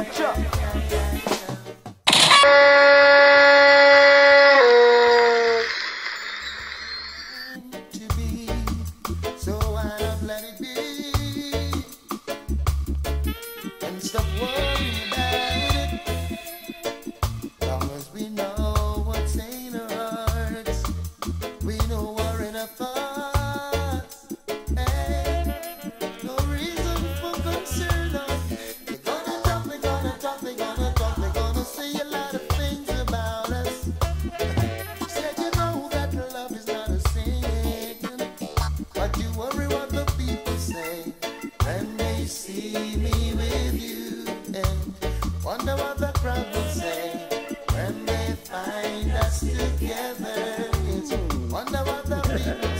And stop worrying about it. We know what's in our hearts, we know we're in our thoughts. See me with you, and wonder what the crowd will say when they find us together. Wonder what the people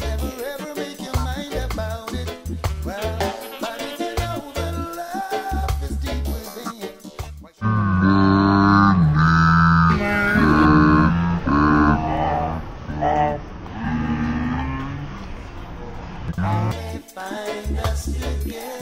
I can Find us together.